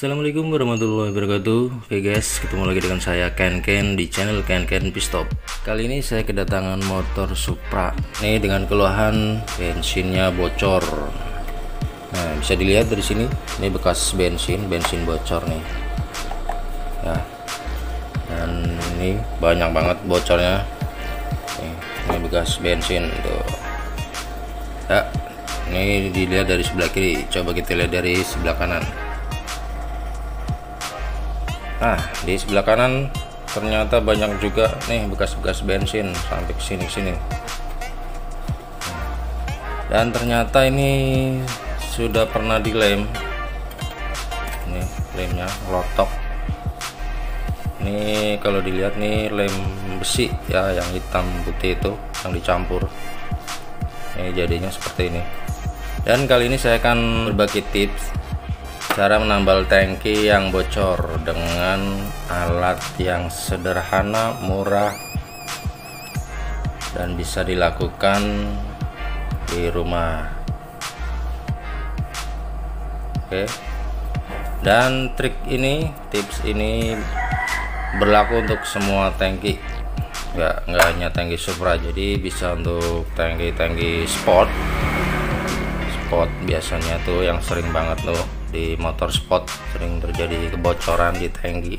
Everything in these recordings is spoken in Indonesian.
Assalamualaikum warahmatullahi wabarakatuh. Oke guys, ketemu lagi dengan saya Ken Ken di channel Ken Ken Pistop. Kali ini saya kedatangan motor Supra. Ini dengan keluhan bensinnya bocor. Nah bisa dilihat dari sini Ini bekas bensin, bensin bocor nih. Ya. Dan ini banyak banget bocornya. Ini bekas bensin tuh. Ya ini dilihat dari sebelah kiri. Coba kita lihat dari sebelah kanan Nah, di sebelah kanan ternyata banyak juga nih bekas-bekas bensin sampai ke sini-sini. Dan ternyata ini sudah pernah dilem. Ini lemnya lotok. Ini kalau dilihat nih lem besi ya yang hitam putih itu yang dicampur. Ini jadinya seperti ini. Dan kali ini saya akan berbagi tips cara menambal tangki yang bocor dengan alat yang sederhana murah dan bisa dilakukan di rumah. Oke. Dan trik ini tips ini berlaku untuk semua tangki. Nggak nggak hanya tangki Supra jadi bisa untuk tangki-tangki sport. Sport biasanya tuh yang sering banget loh di motor sport sering terjadi kebocoran di tangki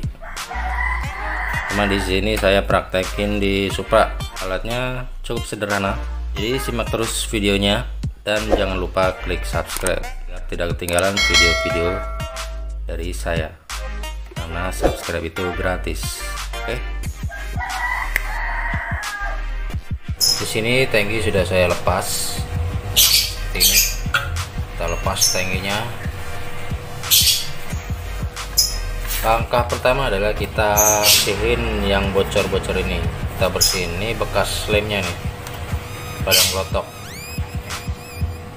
cuma di sini saya praktekin di Supra. Alatnya cukup sederhana. Jadi simak terus videonya dan jangan lupa klik subscribe agar tidak ketinggalan video-video dari saya. Karena subscribe itu gratis. Oke? Okay? di sini tangki sudah saya lepas. Ini kita lepas tangkinya langkah pertama adalah kita bersihin yang bocor-bocor ini. Kita bersihin. Ini bekas lemnya nih padang lotok.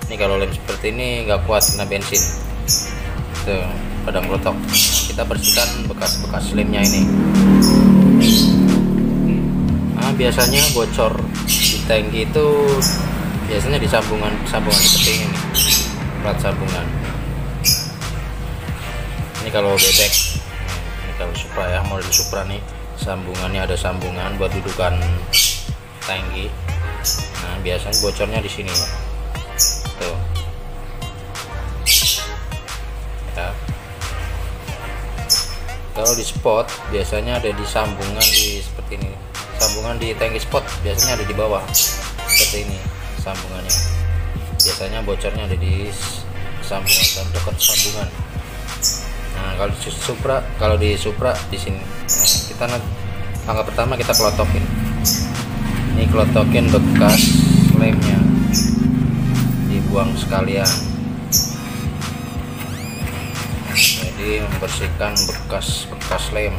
Ini kalau lem seperti ini nggak kuat kena bensin. Tuh padang lotok. Kita bersihkan bekas-bekas lemnya ini. Nah biasanya bocor di tangki itu biasanya di sambungan sambungan seperti ini plat sambungan. Ini kalau bebek kalau Supra ya model Supra nih. Sambungannya ada sambungan buat dudukan tangki. Nah biasanya bocornya di sini. Tuh. Ya. Kalau di spot biasanya ada di sambungan di seperti ini. Sambungan di tangki spot biasanya ada di bawah. Seperti ini sambungannya. Biasanya bocornya ada di sambungan dekat sambungan nah kalau di Supra kalau di Supra di sini. Kita langkah pertama kita kelotokin. Ini kelotokin bekas lemnya. Dibuang sekalian. Jadi membersihkan bekas-bekas lem.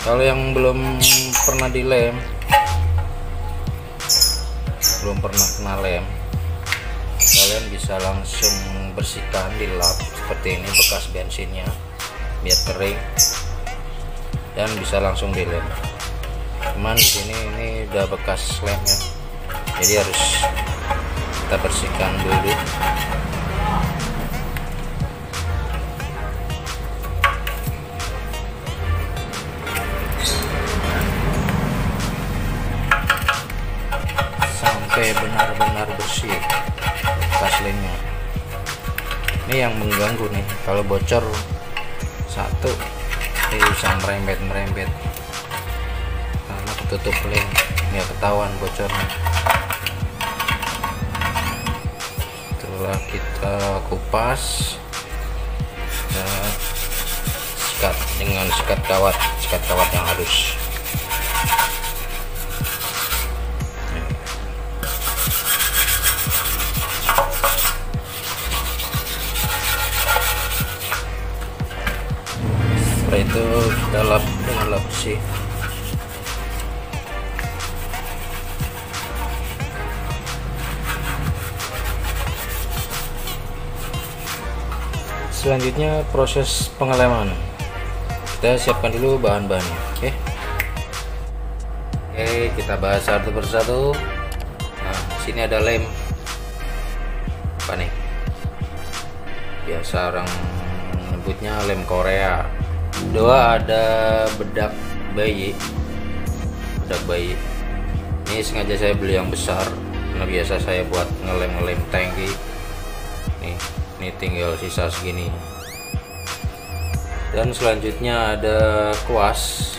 Kalau yang belum pernah dilem belum pernah kena lem. Kalian bisa langsung bersihkan di lap seperti ini bekas bensinnya biar kering dan bisa langsung dilem. Cuman di sini ini udah bekas lemnya jadi harus kita bersihkan dulu benar-benar bersih lemnya ini yang mengganggu nih. Kalau bocor satu ini bisa merembet-merembet. Karena ketutup lem ya ketahuan bocornya. Setelah kita kupas dan sikat dengan sikat kawat sikat kawat yang halus setelah itu? Kita lap dengan lap besi selanjutnya proses pengeleman kita siapkan dulu bahan-bahannya oke? Okay? oke kita bahas satu persatu. Sini ada lem. Apa nih? Biasa orang nyebutnya lem Korea dua ada bedak bayi. Bedak bayi. Ini sengaja saya beli yang besar. Karena biasa saya buat ngelem-ngelem tangki. Nih ini tinggal sisa segini. Dan selanjutnya ada kuas.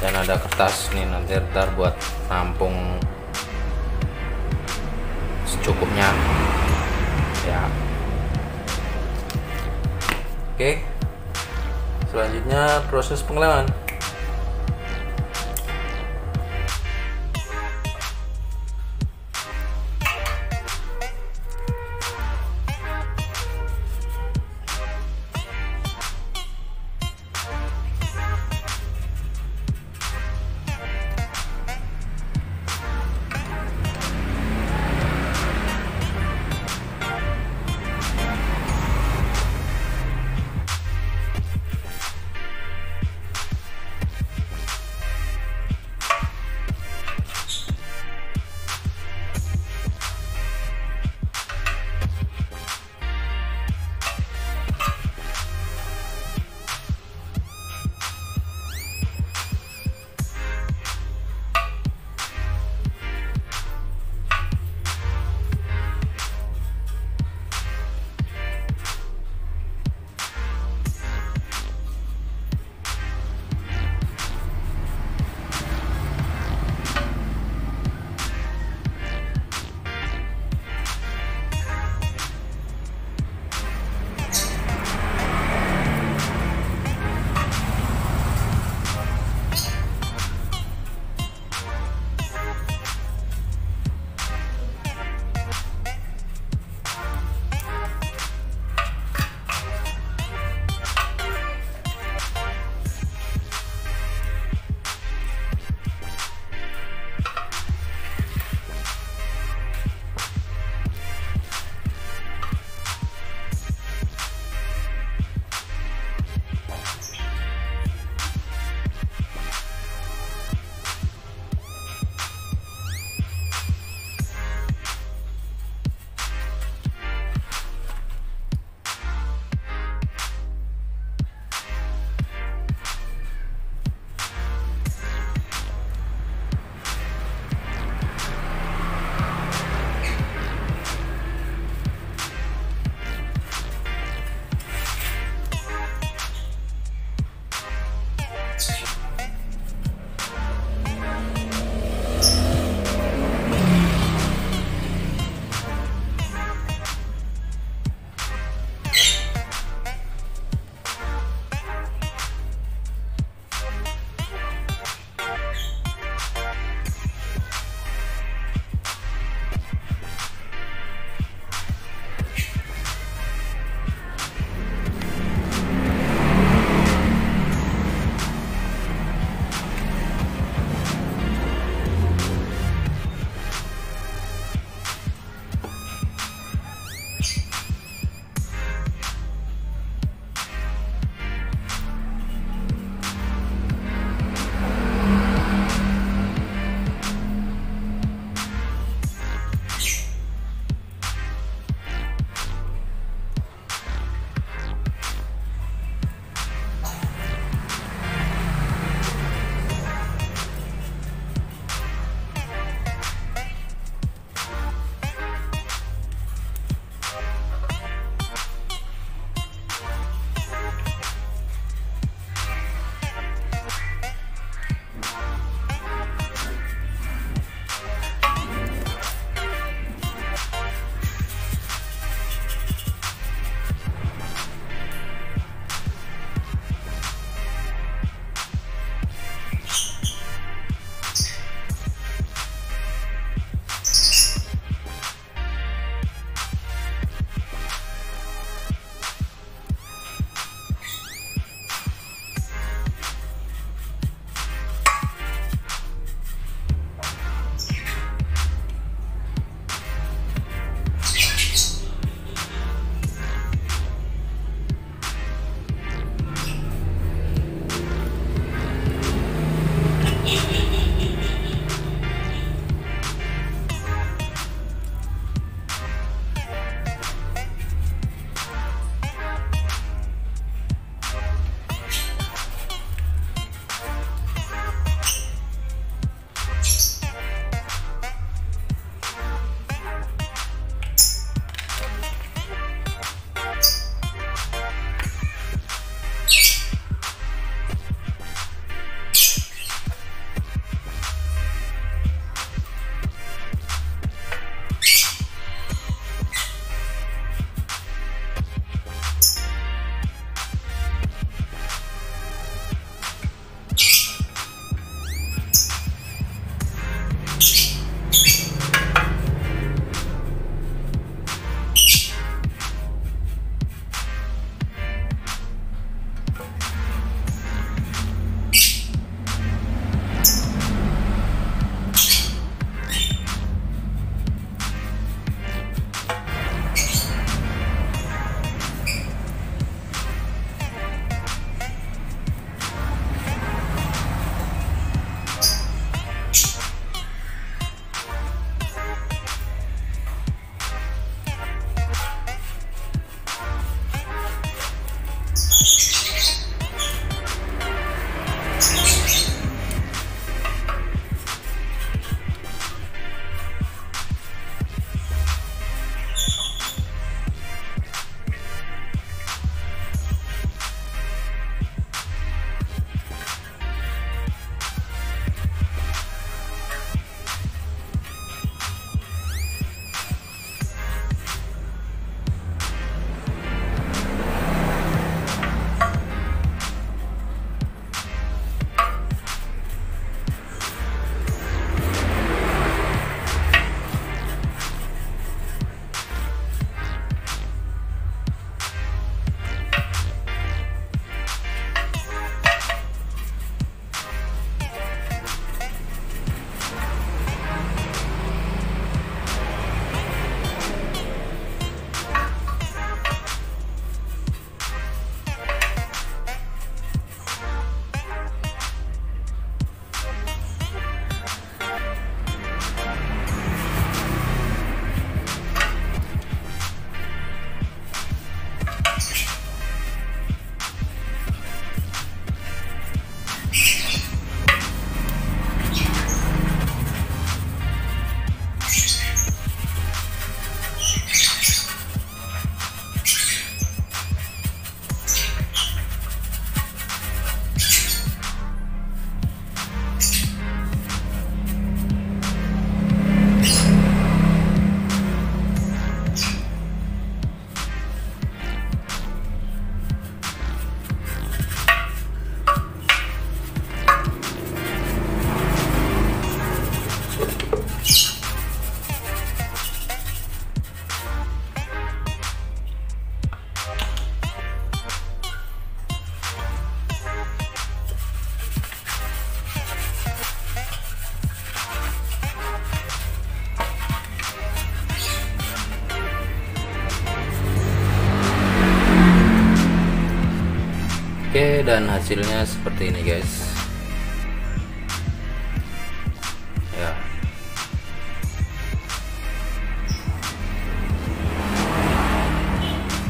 Dan ada kertas. Nih nanti ntar buat nampung secukupnya. Ya. Oke selanjutnya proses pengeleman Oke dan hasilnya seperti ini guys. Ya.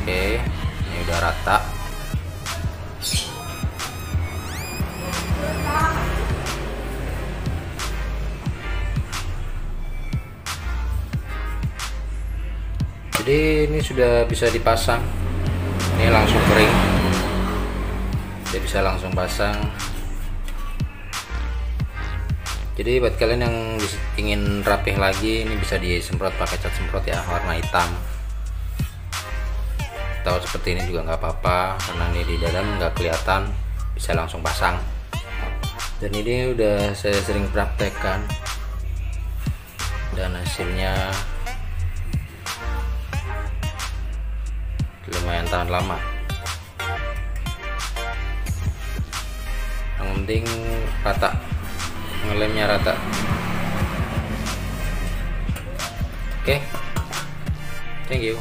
Oke ini udah rata. Jadi ini sudah bisa dipasang. Ini langsung kering dia bisa langsung pasang. Jadi buat kalian yang ingin rapih lagi ini bisa disemprot pakai cat semprot ya warna hitam. Atau seperti ini juga nggak apa-apa karena ini di dalam nggak kelihatan bisa langsung pasang. Dan ini udah saya sering praktekkan. Dan hasilnya lumayan tahan lama penting rata ngelemnya rata oke okay. thank you